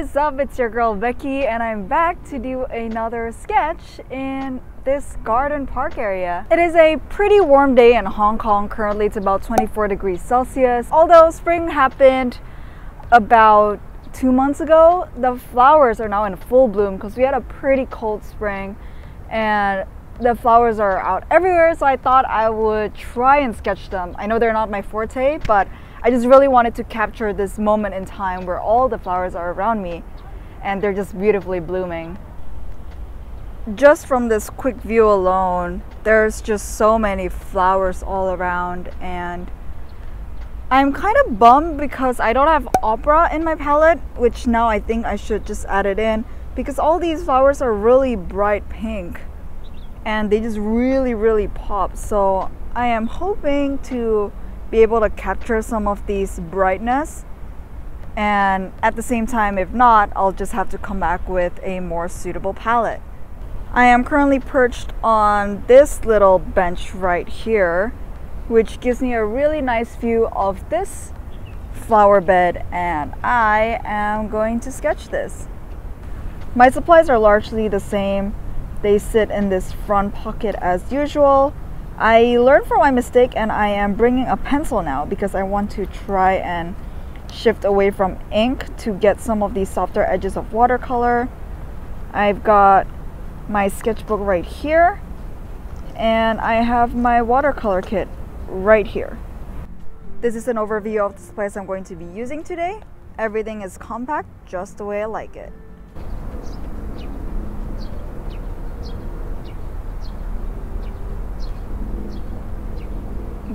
is up? It's your girl Becky, and I'm back to do another sketch in this garden park area. It is a pretty warm day in Hong Kong. Currently, it's about 24 degrees Celsius. Although spring happened about two months ago, the flowers are now in full bloom because we had a pretty cold spring and the flowers are out everywhere. So I thought I would try and sketch them. I know they're not my forte, but I just really wanted to capture this moment in time where all the flowers are around me and they're just beautifully blooming. Just from this quick view alone, there's just so many flowers all around and I'm kind of bummed because I don't have opera in my palette, which now I think I should just add it in because all these flowers are really bright pink and they just really really pop. So I am hoping to be able to capture some of these brightness and at the same time if not I'll just have to come back with a more suitable palette. I am currently perched on this little bench right here which gives me a really nice view of this flower bed and I am going to sketch this. My supplies are largely the same. They sit in this front pocket as usual I learned from my mistake and I am bringing a pencil now because I want to try and shift away from ink to get some of these softer edges of watercolor. I've got my sketchbook right here and I have my watercolor kit right here. This is an overview of the supplies I'm going to be using today. Everything is compact, just the way I like it.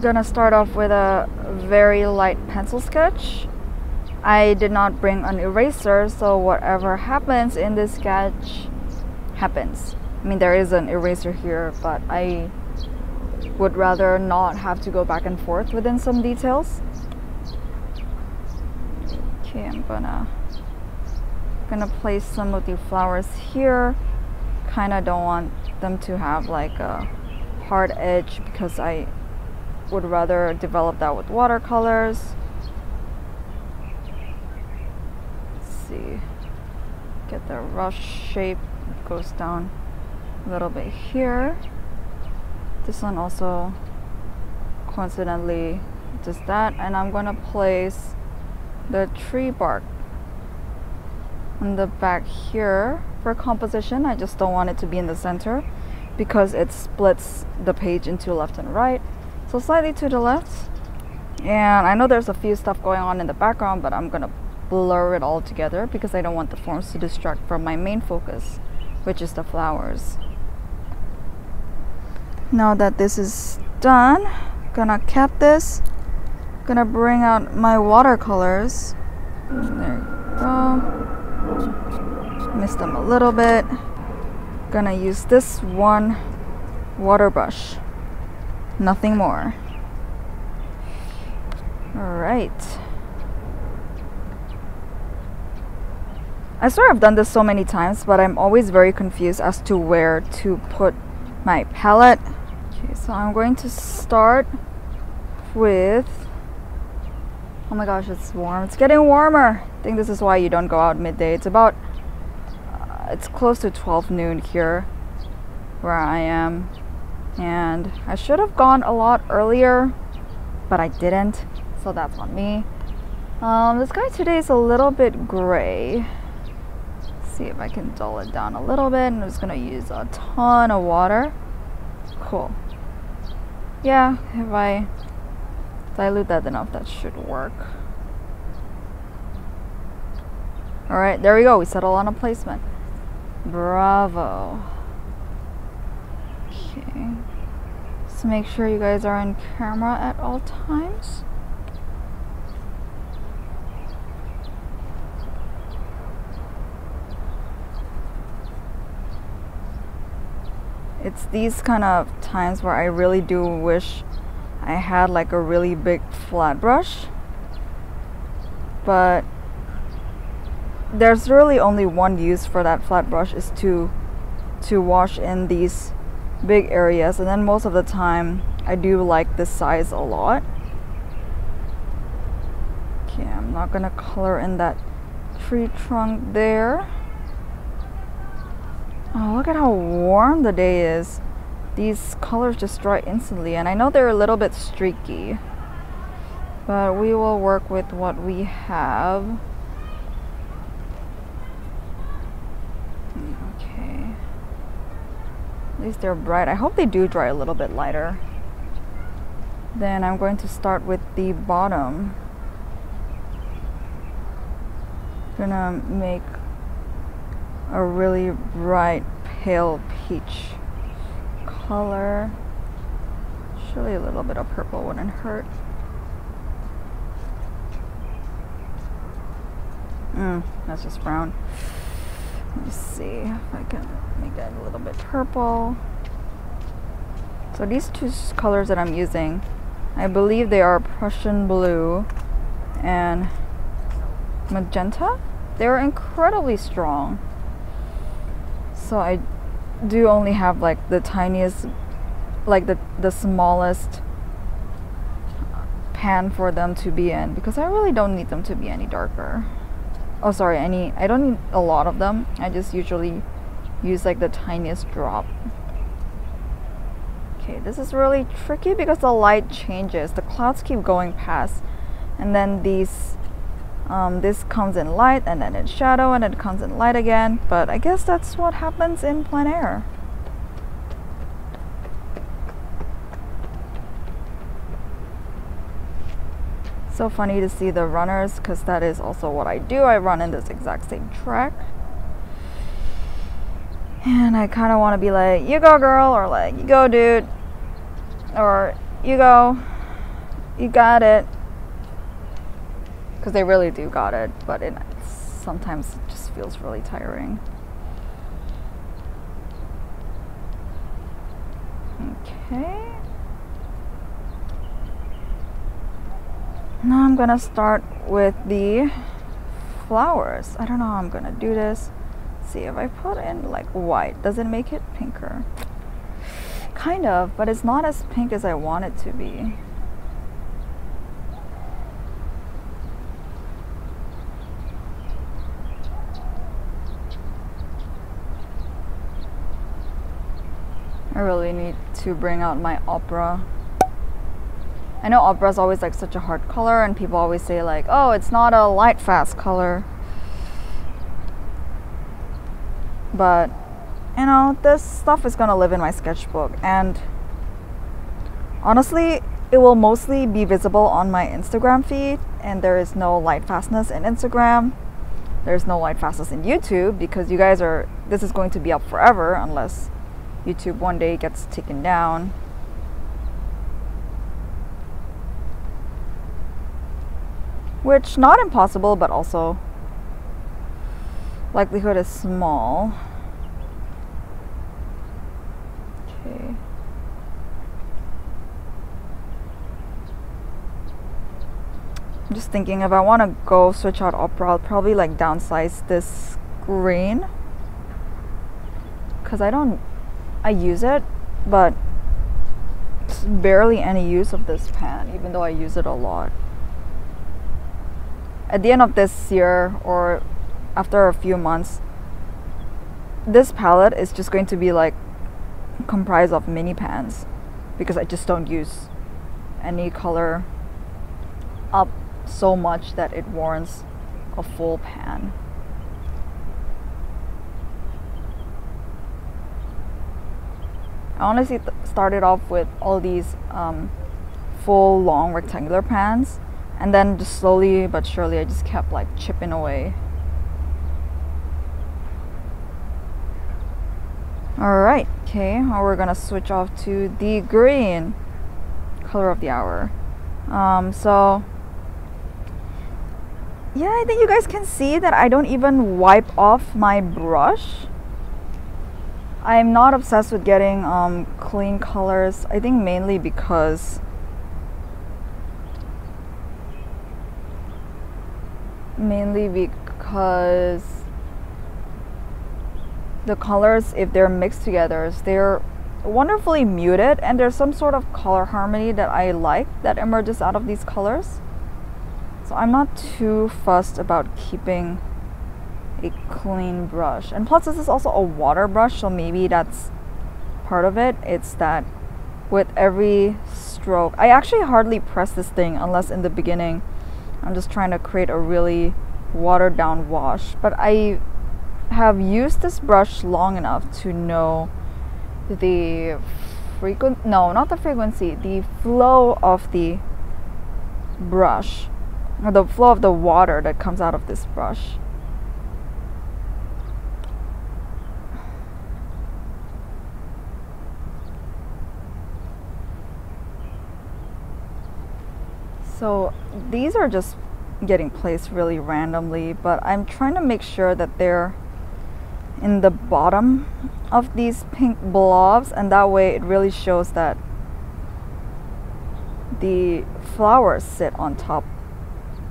Gonna start off with a very light pencil sketch. I did not bring an eraser, so whatever happens in this sketch happens. I mean, there is an eraser here, but I would rather not have to go back and forth within some details. Okay, I'm gonna gonna place some of the flowers here. Kind of don't want them to have like a hard edge because I would rather develop that with watercolors. Let's see. Get the rush shape. goes down a little bit here. This one also coincidentally does that. And I'm going to place the tree bark on the back here for composition. I just don't want it to be in the center because it splits the page into left and right so slightly to the left. And I know there's a few stuff going on in the background but I'm gonna blur it all together because I don't want the forms to distract from my main focus which is the flowers. Now that this is done gonna cap this. Gonna bring out my watercolors. There you go. Missed them a little bit. Gonna use this one water brush nothing more. All right. I swear I've done this so many times, but I'm always very confused as to where to put my palette. Okay, so I'm going to start with... Oh my gosh, it's warm. It's getting warmer. I think this is why you don't go out midday. It's about... Uh, it's close to 12 noon here where I am and I should have gone a lot earlier but I didn't so that's on me. Um, the sky today is a little bit gray. Let's see if I can dull it down a little bit and I'm just gonna use a ton of water. Cool. Yeah if I dilute that enough that should work. Alright there we go. We settle on a placement. Bravo. Okay. Make sure you guys are on camera at all times. It's these kind of times where I really do wish I had like a really big flat brush. But there's really only one use for that flat brush is to to wash in these big areas and then most of the time I do like this size a lot okay I'm not gonna color in that tree trunk there. Oh, look at how warm the day is. These colors just dry instantly, and I know they're a little bit streaky, but we will work with what we have. Okay. At least they're bright. I hope they do dry a little bit lighter. Then I'm going to start with the bottom. Gonna make a really bright pale peach color. Surely a little bit of purple wouldn't hurt. Mm, that's just brown. Let me see if I can make that a little bit purple. So these two colors that I'm using, I believe they are Prussian blue and magenta. They're incredibly strong so I do only have like the tiniest like the the smallest uh, pan for them to be in because I really don't need them to be any darker. Oh sorry, any I don't need a lot of them. I just usually use like the tiniest drop. Okay, this is really tricky because the light changes. The clouds keep going past and then these um, this comes in light and then in shadow and it comes in light again but I guess that's what happens in plein air so funny to see the runners because that is also what I do I run in this exact same track and I kind of want to be like you go girl or like you go dude or you go you got it because they really do got it, but it sometimes it just feels really tiring. Okay. Now I'm gonna start with the flowers. I don't know how I'm gonna do this. See if I put in like white, does it make it pinker? Kind of, but it's not as pink as I want it to be. I really need to bring out my opera. I know opera is always like such a hard color and people always say like, oh, it's not a light fast color. But, you know, this stuff is gonna live in my sketchbook and honestly, it will mostly be visible on my Instagram feed and there is no light fastness in Instagram. There's no light fastness in YouTube because you guys are, this is going to be up forever unless YouTube one day gets taken down. Which not impossible, but also likelihood is small. Okay. I'm just thinking if I want to go switch out opera, I'll probably like downsize this screen because I don't I use it, but barely any use of this pan, even though I use it a lot. At the end of this year, or after a few months, this palette is just going to be like comprised of mini pans because I just don't use any color up so much that it warrants a full pan. I honestly started off with all these um, full long rectangular pans and then just slowly but surely I just kept like chipping away. Alright, okay, now we're gonna switch off to the green color of the hour. Um, so yeah, I think you guys can see that I don't even wipe off my brush I'm not obsessed with getting um, clean colors. I think mainly because mainly because the colors if they're mixed together they're wonderfully muted and there's some sort of color harmony that I like that emerges out of these colors so I'm not too fussed about keeping a clean brush. And plus this is also a water brush, so maybe that's part of it. It's that with every stroke, I actually hardly press this thing unless in the beginning I'm just trying to create a really watered down wash. But I have used this brush long enough to know the frequent no not the frequency the flow of the brush the flow of the water that comes out of this brush so these are just getting placed really randomly but I'm trying to make sure that they're in the bottom of these pink blobs and that way it really shows that the flowers sit on top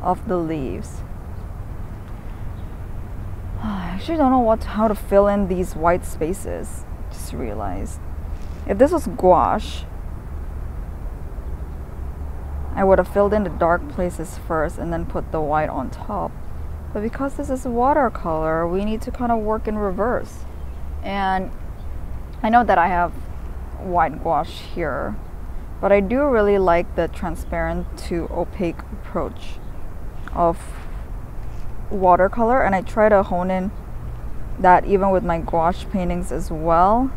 of the leaves. I actually don't know what how to fill in these white spaces. Just realized. If this was gouache, I would have filled in the dark places first and then put the white on top. But because this is watercolor, we need to kind of work in reverse. And I know that I have white gouache here, but I do really like the transparent to opaque approach of watercolor and I try to hone in that even with my gouache paintings as well.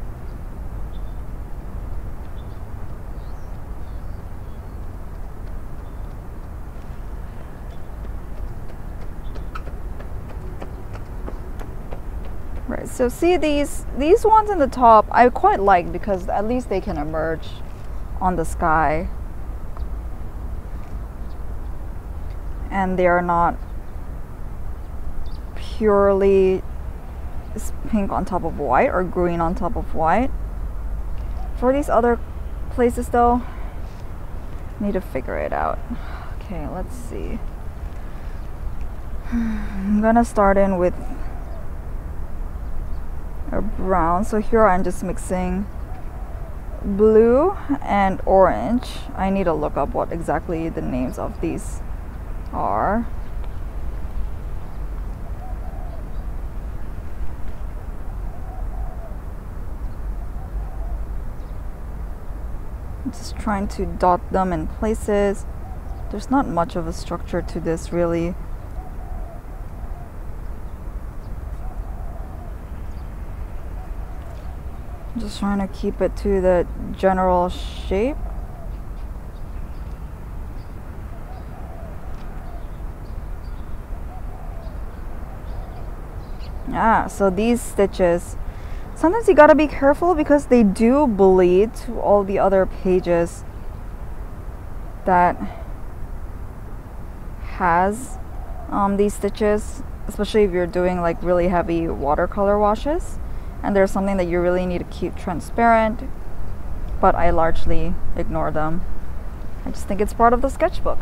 Right, so see these these ones in the top I quite like because at least they can emerge on the sky. And they are not purely pink on top of white or green on top of white. For these other places though, need to figure it out. Okay, let's see. I'm gonna start in with a brown. So here I'm just mixing blue and orange. I need to look up what exactly the names of these are. Just trying to dot them in places. There's not much of a structure to this really Just trying to keep it to the general shape. Ah, so these stitches, sometimes you gotta be careful because they do bleed to all the other pages that has um, these stitches, especially if you're doing like really heavy watercolor washes and there's something that you really need to keep transparent but I largely ignore them. I just think it's part of the sketchbook.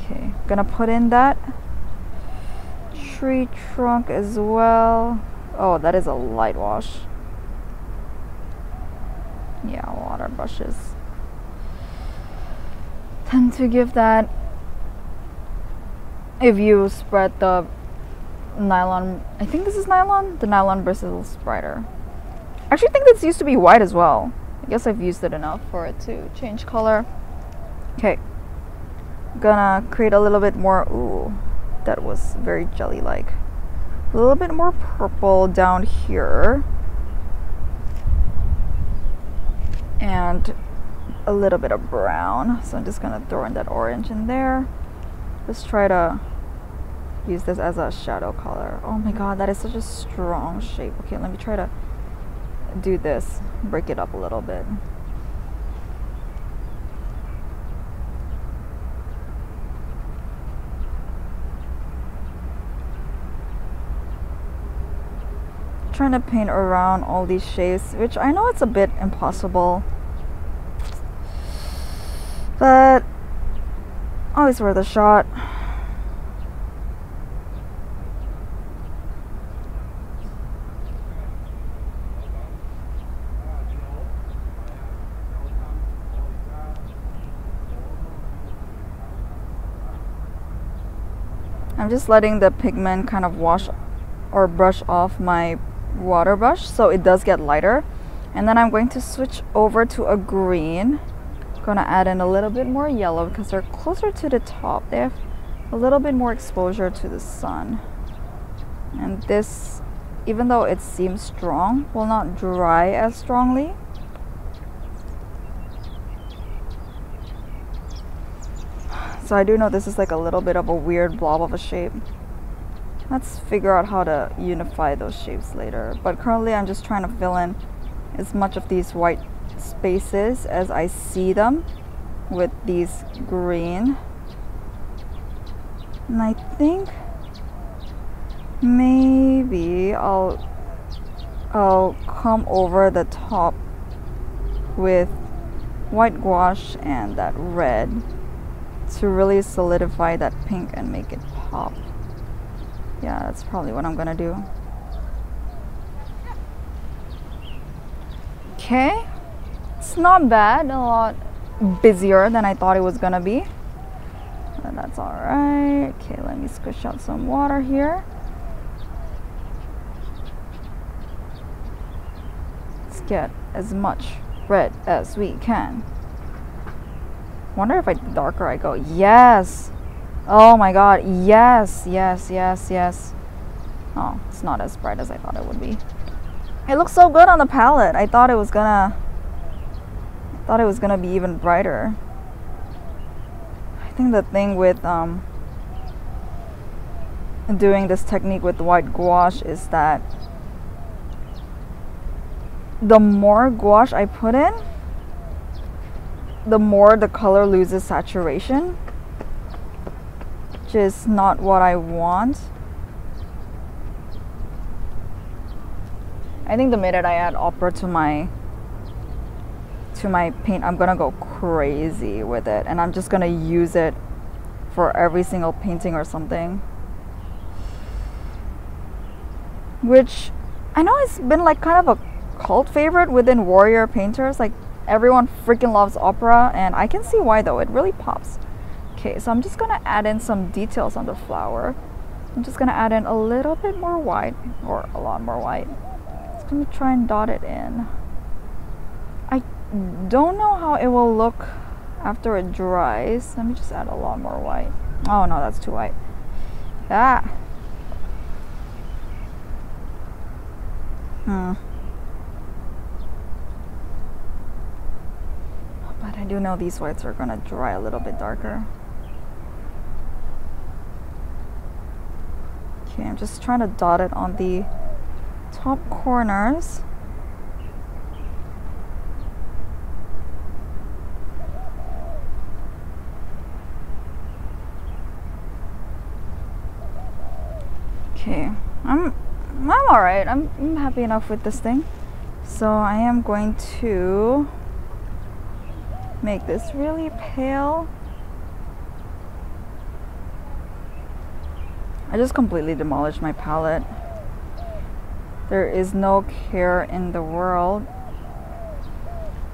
Okay gonna put in that tree trunk as well. Oh that is a light wash. Yeah water brushes. Tend to give that if you spread the nylon. I think this is nylon. The nylon bristles brighter. I actually think this used to be white as well. I guess I've used it enough for it to change color. Okay. Gonna create a little bit more. Ooh, that was very jelly-like. A little bit more purple down here. And a little bit of brown. So I'm just gonna throw in that orange in there. Let's try to use this as a shadow color. Oh my god, that is such a strong shape. Okay, let me try to do this, break it up a little bit. Trying to paint around all these shapes, which I know it's a bit impossible. But always worth a shot. I'm just letting the pigment kind of wash or brush off my water brush so it does get lighter. And then I'm going to switch over to a green. Gonna add in a little bit more yellow because they're closer to the top. They have a little bit more exposure to the sun. And this, even though it seems strong, will not dry as strongly. So I do know this is like a little bit of a weird blob of a shape. Let's figure out how to unify those shapes later. But currently I'm just trying to fill in as much of these white spaces as I see them with these green. And I think maybe I'll I'll come over the top with white gouache and that red to really solidify that pink and make it pop. Yeah, that's probably what I'm gonna do. Okay, it's not bad, a lot busier than I thought it was gonna be. But that's alright. Okay, let me squish out some water here. Let's get as much red as we can. Wonder if I darker I go. Yes. Oh my god. Yes, yes, yes, yes. Oh, it's not as bright as I thought it would be. It looks so good on the palette. I thought it was gonna I thought it was gonna be even brighter. I think the thing with um doing this technique with white gouache is that the more gouache I put in, the more the color loses saturation which is not what I want. I think the minute I add opera to my to my paint I'm gonna go crazy with it and I'm just gonna use it for every single painting or something. Which I know it's been like kind of a cult favorite within warrior painters like Everyone freaking loves opera, and I can see why though, it really pops. Okay, so I'm just gonna add in some details on the flower. I'm just gonna add in a little bit more white, or a lot more white. Just gonna try and dot it in. I don't know how it will look after it dries. Let me just add a lot more white. Oh no, that's too white. Ah. Hmm. But I do know these whites are going to dry a little bit darker. Okay, I'm just trying to dot it on the top corners. Okay, I'm I'm all right. I'm, I'm happy enough with this thing. So I am going to make this really pale. I just completely demolished my palette. There is no care in the world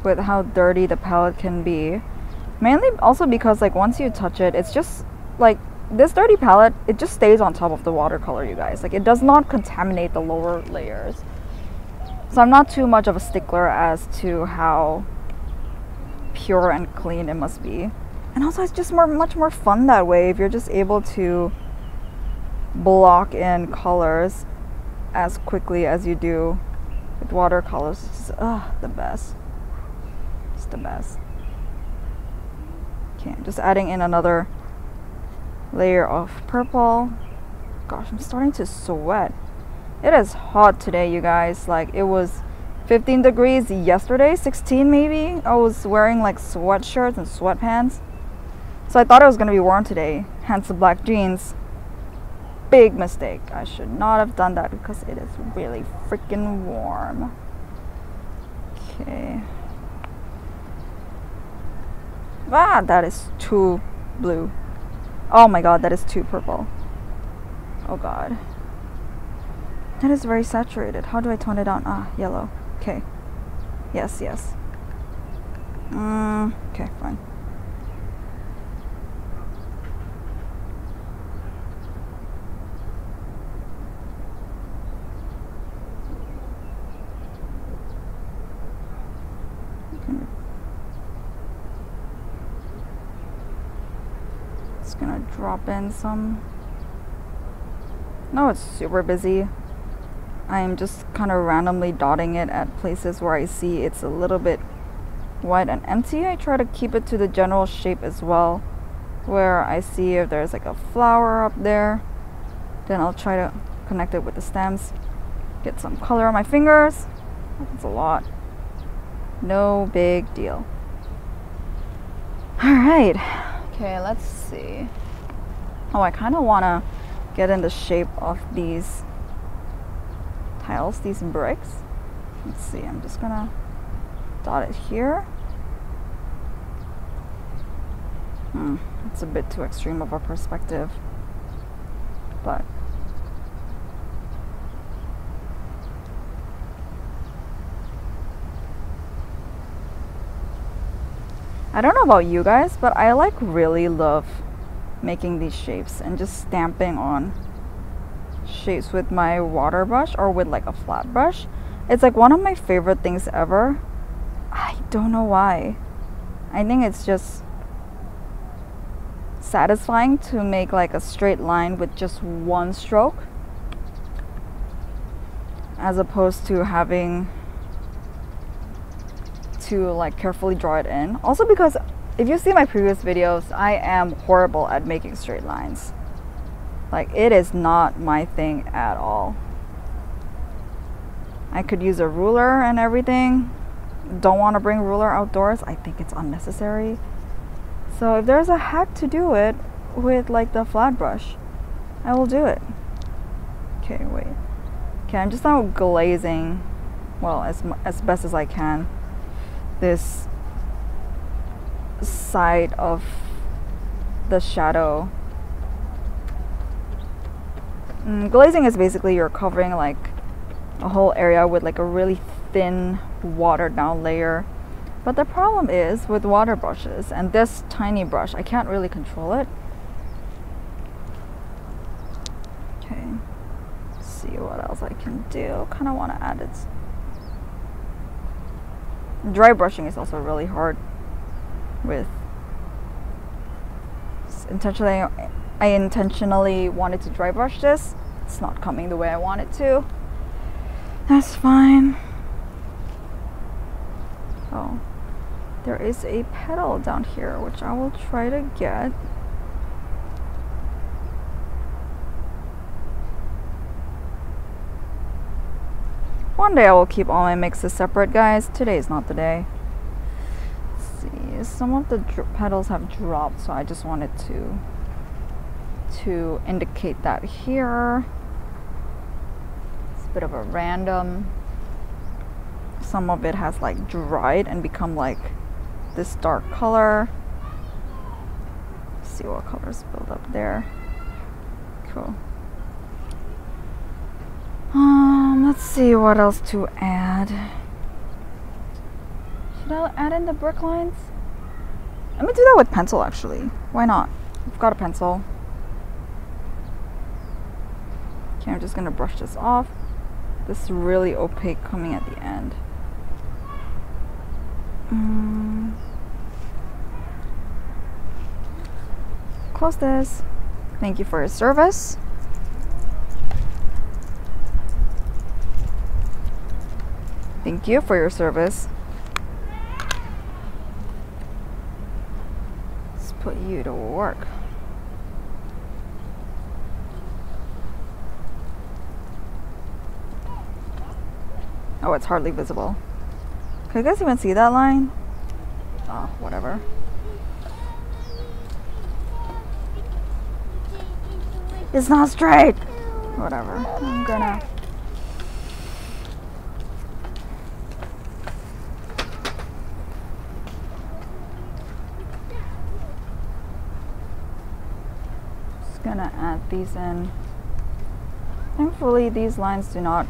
with how dirty the palette can be. Mainly also because like once you touch it, it's just like this dirty palette, it just stays on top of the watercolor, you guys. Like it does not contaminate the lower layers. So I'm not too much of a stickler as to how pure and clean it must be. And also it's just more much more fun that way if you're just able to block in colors as quickly as you do with watercolors. It's just uh, the best. It's the best. Okay, I'm just adding in another layer of purple. Gosh, I'm starting to sweat. It is hot today, you guys. Like it was 15 degrees yesterday, 16 maybe. I was wearing like sweatshirts and sweatpants. So I thought it was gonna be warm today, hence the black jeans. Big mistake. I should not have done that because it is really freaking warm. Okay. Ah, that is too blue. Oh my god, that is too purple. Oh god. That is very saturated. How do I tone it down? Ah, yellow. Okay. Yes, yes. Um, okay, fine. Just gonna drop in some. No, it's super busy. I'm just kind of randomly dotting it at places where I see it's a little bit wide and empty. I try to keep it to the general shape as well, where I see if there's like a flower up there. Then I'll try to connect it with the stems. Get some color on my fingers. That's a lot. No big deal. All right. Okay, let's see. Oh, I kind of want to get in the shape of these tiles, these bricks. Let's see, I'm just gonna dot it here. Hmm, it's a bit too extreme of a perspective, but I don't know about you guys, but I like really love making these shapes and just stamping on shapes with my water brush or with like a flat brush. It's like one of my favorite things ever. I don't know why. I think it's just satisfying to make like a straight line with just one stroke as opposed to having to like carefully draw it in. Also because if you see my previous videos, I am horrible at making straight lines. Like it is not my thing at all. I could use a ruler and everything. Don't want to bring ruler outdoors. I think it's unnecessary. So if there's a hack to do it with like the flat brush, I will do it. Okay, wait. Okay, I'm just now glazing, well, as, as best as I can this side of the shadow. Mm, glazing is basically you're covering like a whole area with like a really thin watered down layer. But the problem is with water brushes and this tiny brush, I can't really control it. Okay, Let's see what else I can do. Kind of want to add it dry brushing is also really hard with intentionally I intentionally wanted to dry brush this. It's not coming the way I want it to. That's fine. Oh there is a petal down here which I will try to get. One day I will keep all my mixes separate, guys. Today is not the day. Let's see, some of the petals have dropped, so I just wanted to to indicate that here. It's a bit of a random. Some of it has like dried and become like this dark color. Let's see what colors build up there. Cool. Um, let's see what else to add. Should I add in the brick lines? Let me do that with pencil actually. Why not? I've got a pencil. Okay, I'm just gonna brush this off. This is really opaque coming at the end. Mm. Close this. Thank you for your service. Thank you for your service. Let's put you to work. Oh, it's hardly visible. Can you guys even see that line? Oh, whatever. It's not straight! Whatever. I'm gonna Just gonna add these in. Thankfully, these lines do not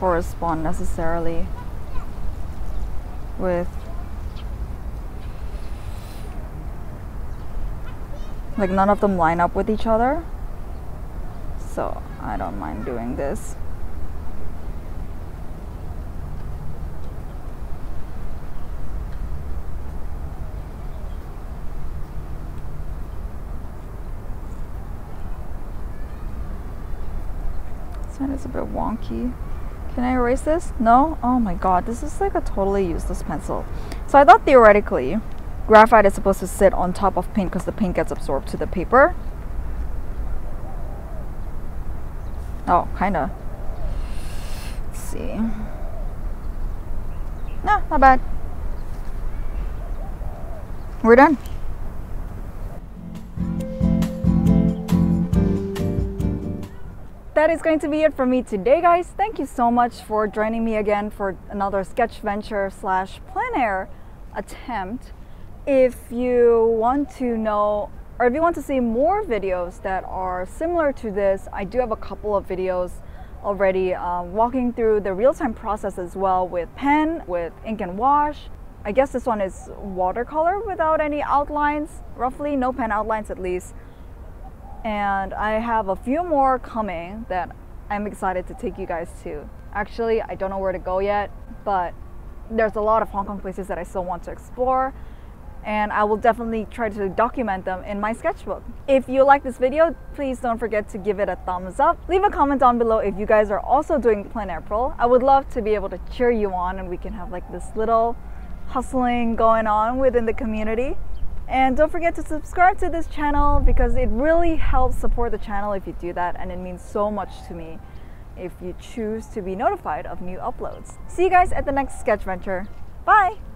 correspond necessarily with like none of them line up with each other. So I don't mind doing this. That is a bit wonky. Can I erase this? No? Oh my god, this is like a totally useless pencil. So I thought theoretically, graphite is supposed to sit on top of paint because the paint gets absorbed to the paper. Oh, kinda. Let's see. Nah, not bad. We're done. That is going to be it for me today guys. Thank you so much for joining me again for another sketch venture slash plein air attempt. If you want to know or if you want to see more videos that are similar to this i do have a couple of videos already um, walking through the real-time process as well with pen with ink and wash. I guess this one is watercolor without any outlines roughly no pen outlines at least and I have a few more coming that I'm excited to take you guys to. Actually, I don't know where to go yet, but there's a lot of Hong Kong places that I still want to explore and I will definitely try to document them in my sketchbook. If you like this video, please don't forget to give it a thumbs up. Leave a comment down below if you guys are also doing Plein Airpril. I would love to be able to cheer you on and we can have like this little hustling going on within the community. And don't forget to subscribe to this channel because it really helps support the channel if you do that and it means so much to me if you choose to be notified of new uploads. See you guys at the next sketch venture. Bye!